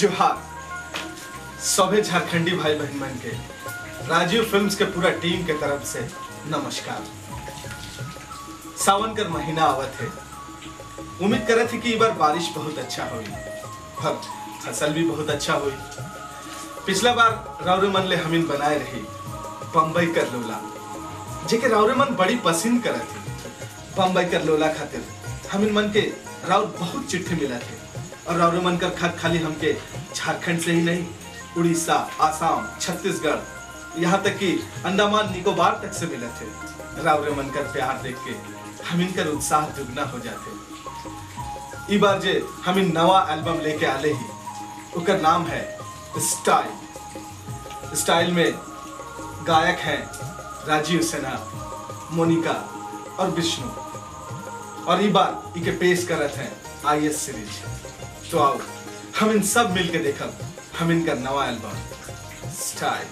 जोहार। सभे झारखंडी भाई बहन मन के राजीव फिल्म्स के पूरा टीम के तरफ़ से नमस्कार। सावन कर महीना आवत है। उम्मीद करे थे कि बार बारिश बहुत अच्छा हुई। और फ़सल भी बहुत अच्छा हुई। पिछला बार रावरे मन ले हमीन बनाए रही बम्बई कर लोला। जेके रावरे मन बड़ी पसंद करे थी बम्बई कर लोला खातिर हमीन मन के राउर बहुत चिट्ठी मिला थे और राउरे मन कर खत खाली हमके झारखंड से ही नहीं, उड़ीसा, आसाम, छत्तीसगढ़, यहाँ तक कि अंडमान, निकोबार तक से मिले थे। राउरे मन कर प्यार देख के हम कर उत्साह दुगना हो जाते। बार जे हमिन नवा एल्बम लेके आले ही उकर नाम है स्टाइल। स्टाइल में गायक हैं राजीव सिन्हा मोनिका और विष्णु। और ई बार इके पेश करत हैं आई एस सीरीज़। तो आओ हम इन सब मिलके देखा हम इनका नवा एल्बम स्टाइल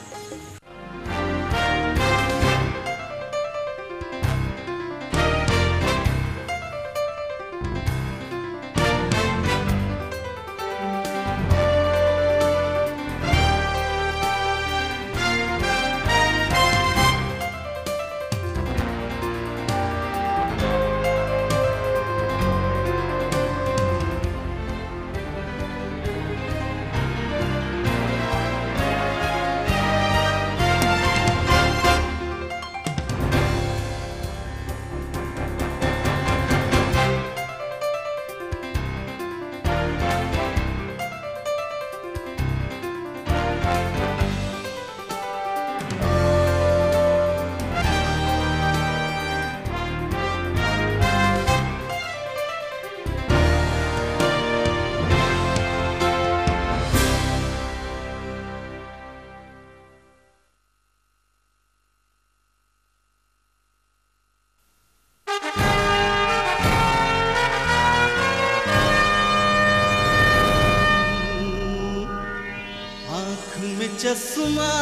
में चश्मा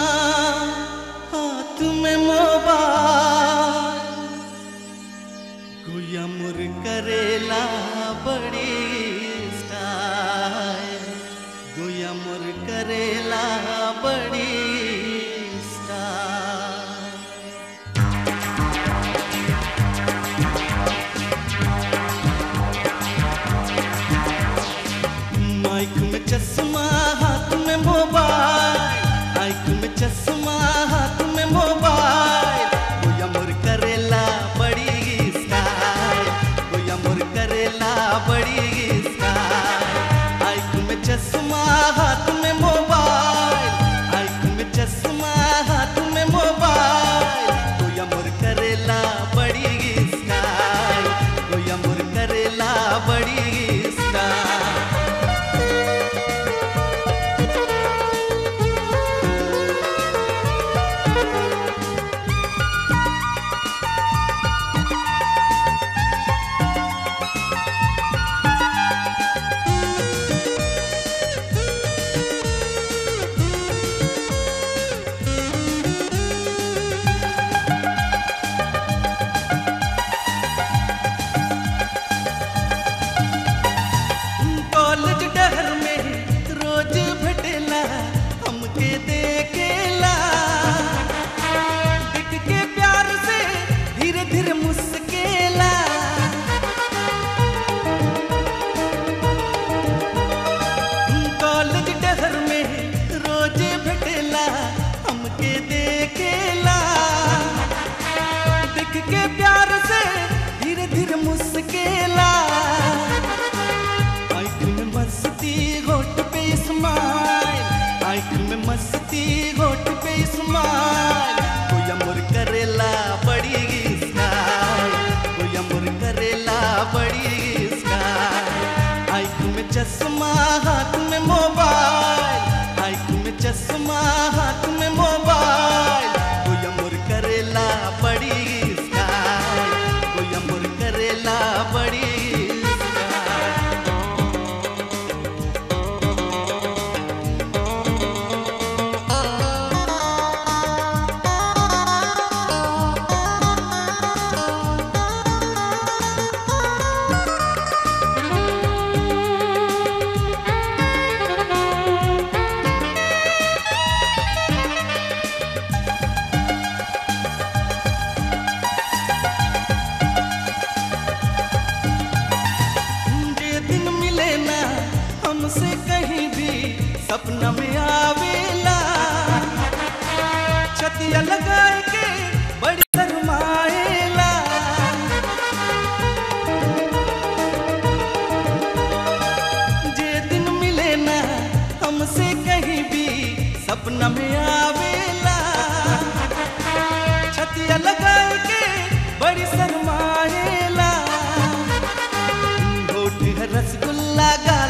রসগোল্লা গা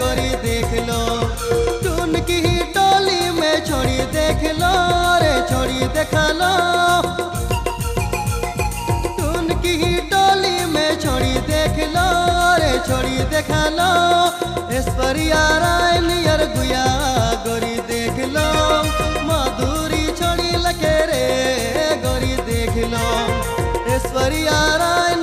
गोरी देख लो। टून की टोली में छोड़ी देख लो, रे छोड़ी देखा लो। टून की टोली में छोड़ी देख लो, रे छोड़ी देखा लो। इस पर यार नियर गुया गोरी देख लो। मधुरी छोड़ी लगे रे गोरी देख लो। ईश्वरी यारायन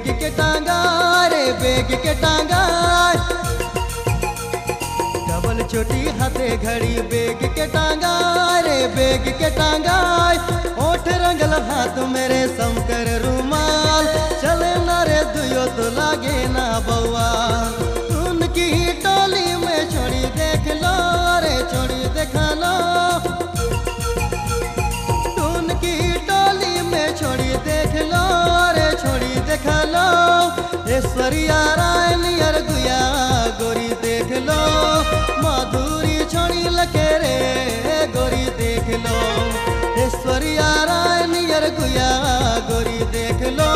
बेग के टांगा बेग के टांगा डबल छोटी हाथे घड़ी, बेग के टांगा रे बेग के टांगा ओठ रंगल हाथ मेरे समकर रूमाल, चले ना रे दुयो तो लागे ना बउआ गोरिया रायन यार गुया, गोरी देख लो। मधुरी छोड़ी लके रे गोरी देख लो। ऐश्वर्या रायन यार गुया, गोरी देख लो।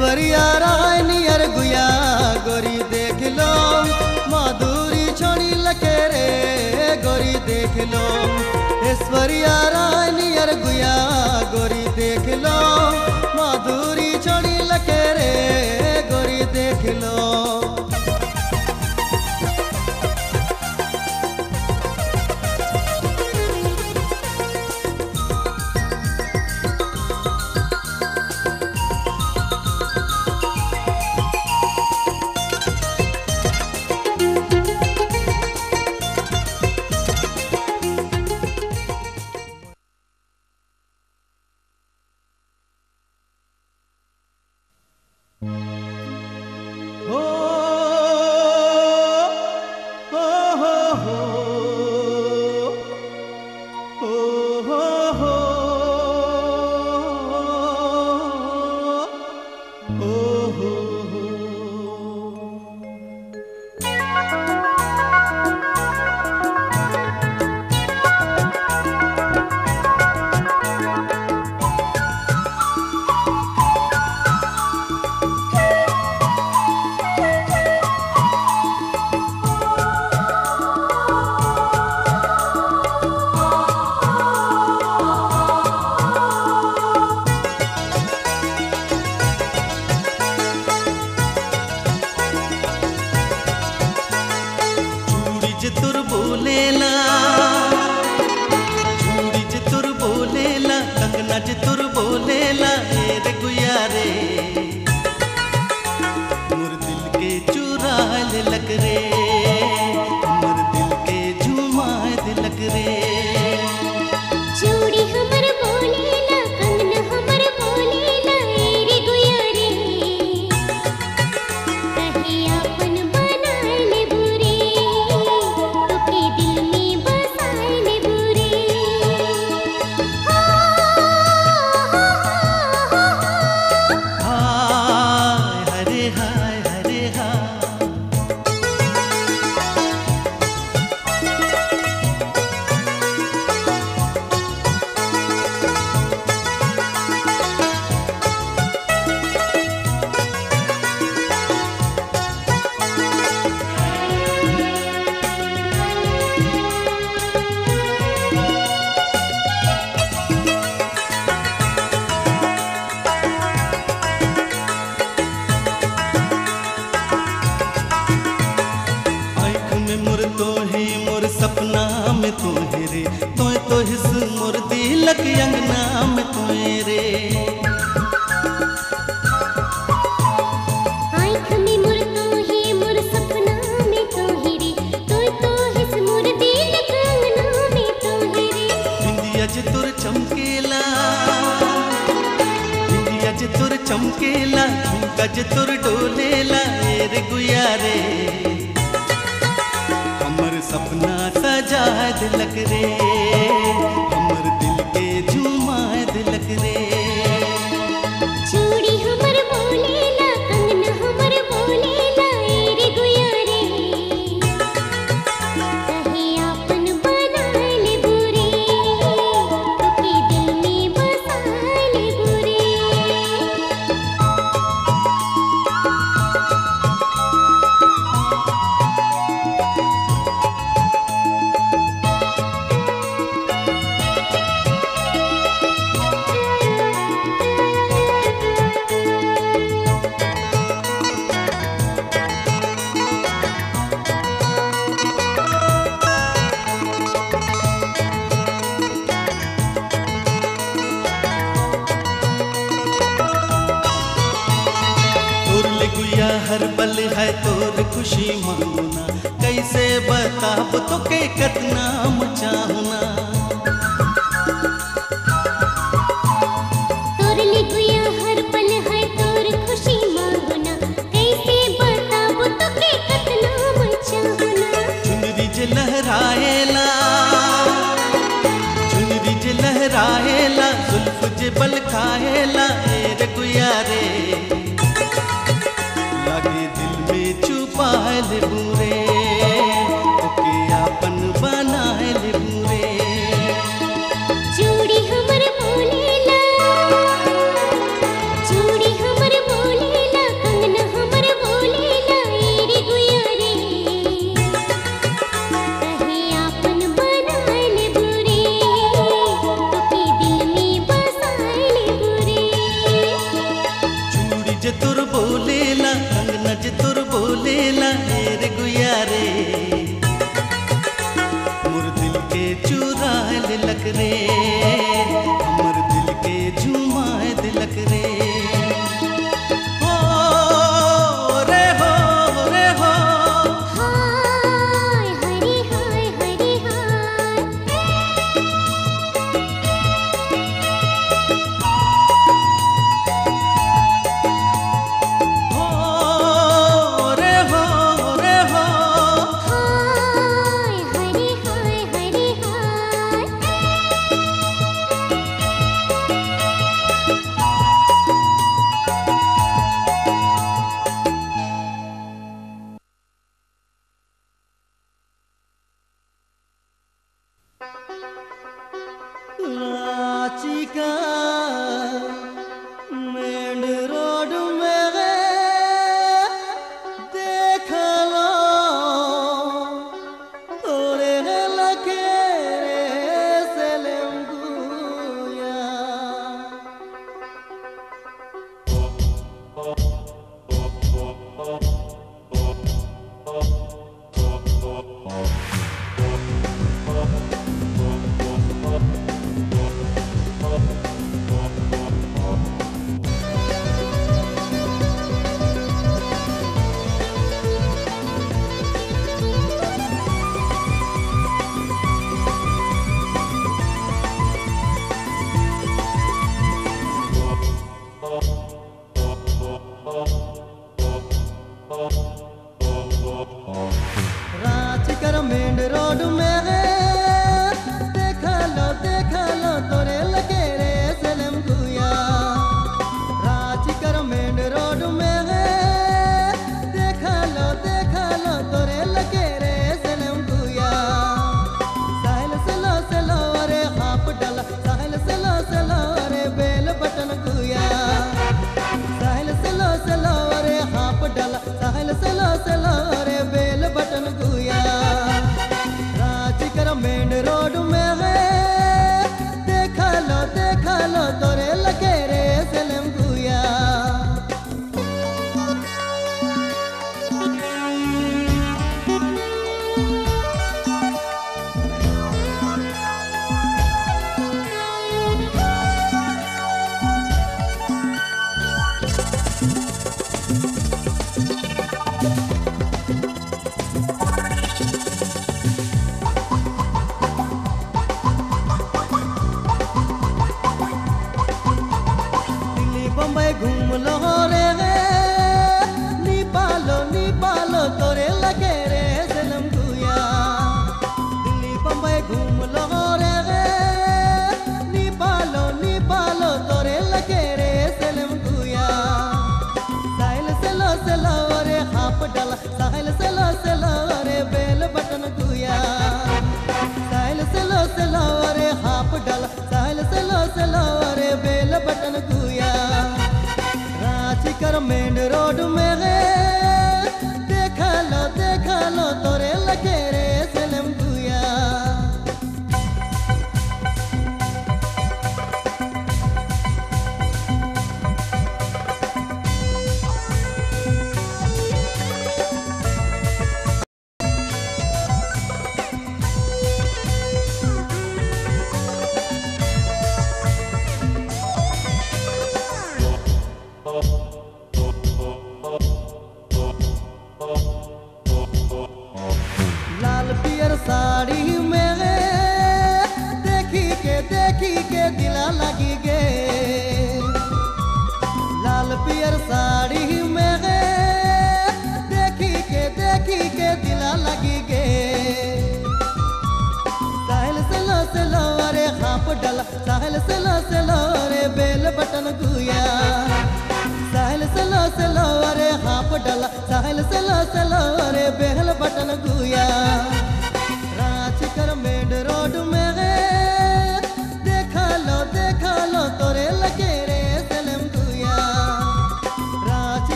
ऐश्वर्या राय नियर गुया गोरी देख लो। माधुरी छोड़ी लके रे गोरी देख लो। ऐश्वर्या राय नियर गुया गोरी देख लो। चमकेला गज तुर डोलेला एर गुया रे। हमर सपना सजा लग रे। हाल है तोर खुशी मांगना कैसे बताब तो के कतना चाहना। रांची कर मेन रोड में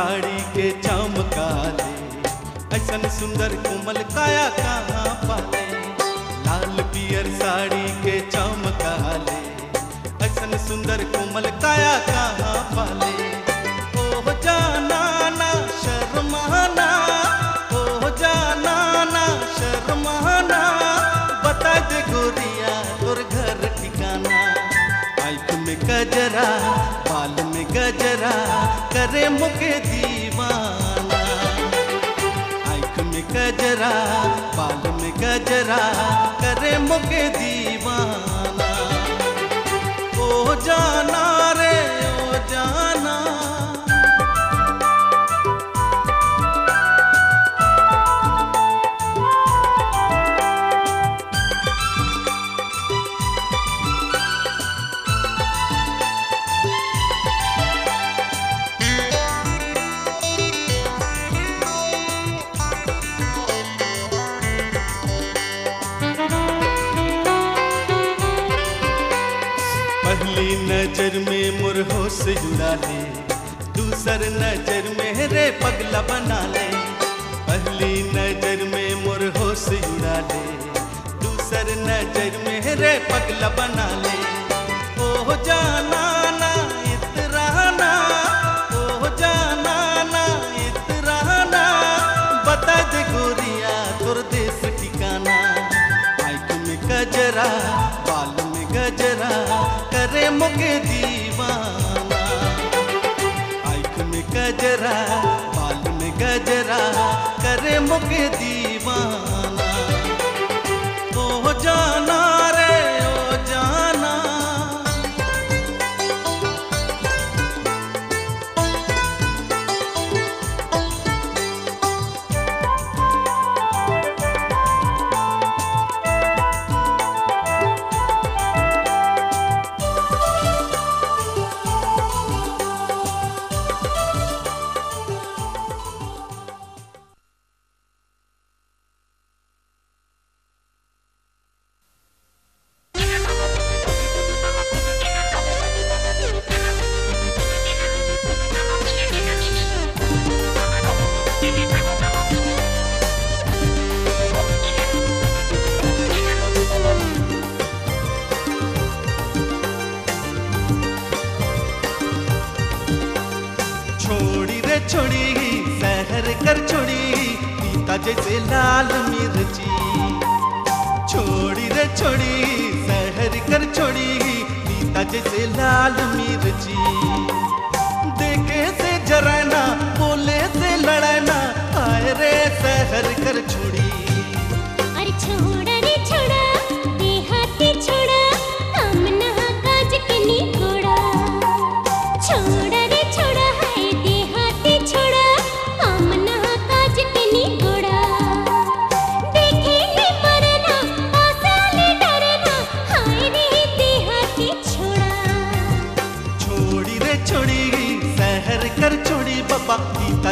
साड़ी के चमका ले ऐसा सुंदर कोमल काया कहा करे मुके दीवाना। आँख में गजरा बाल में गजरा करे मुके दीवाना। गजरा बाल में गजरा, करे मुके दीवाना। आँख में गजरा बाल में गजरा, करे मुके दीवाना। कर छोड़ी पीता जैसे लाल मिर्ची। छोड़ी रे छोड़ी सहर कर छोड़ी पीता जैसे लाल मिर्ची। देखे से जराना, बोले से लड़ाना, आए रे सहर कर छोड़ी।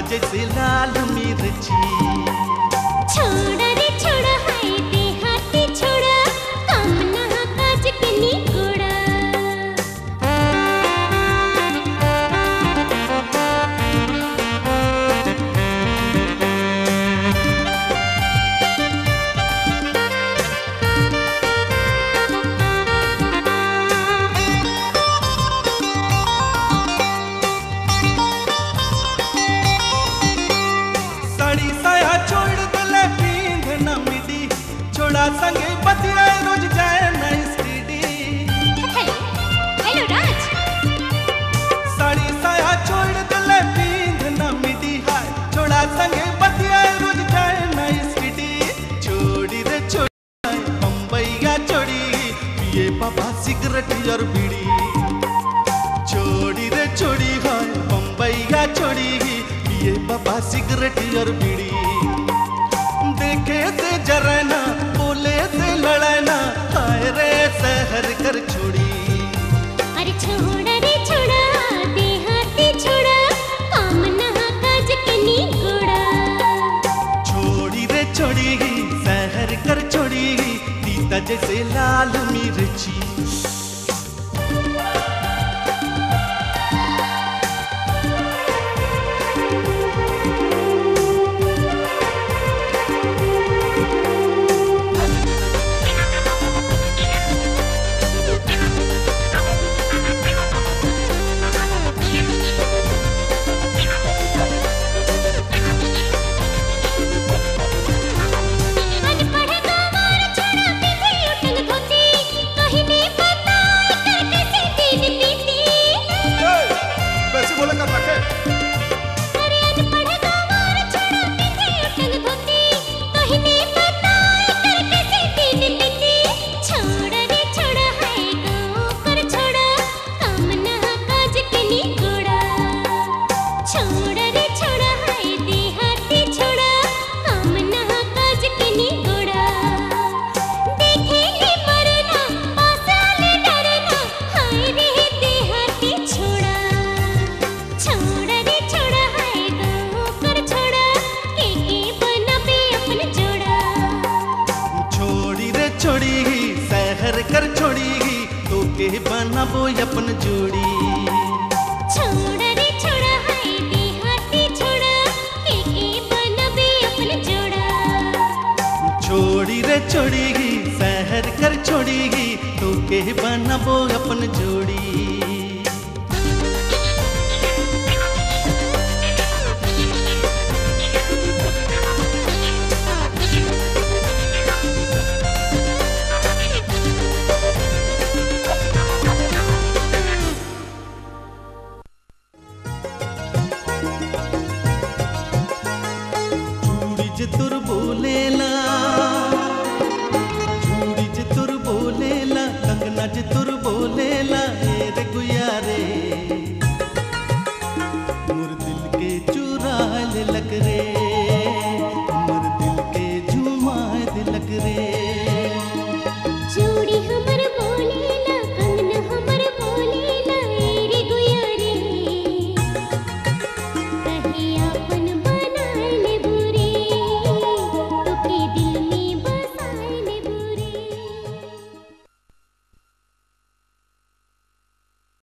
noche y. दियर बिड़ी देखे से जरना बोले से लड़ना आए रे सहर कर छोड़ी। छोड़ा दे छोड़ी कर छोड़ी जैसे लाल मिर्ची।